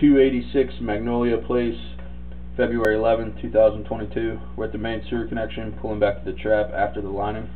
286 Magnolia Place, February 11, 2022. We're at the main sewer connection, pulling back to the trap after the lining.